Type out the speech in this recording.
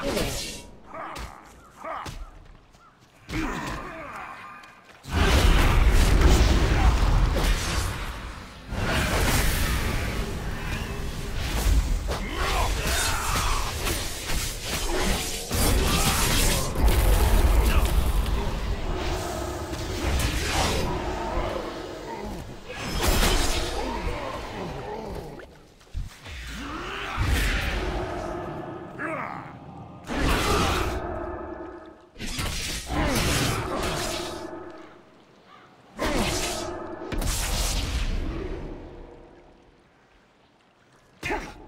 Wow. Come.